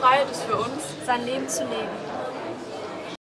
Freiheit ist für uns, sein Leben zu leben.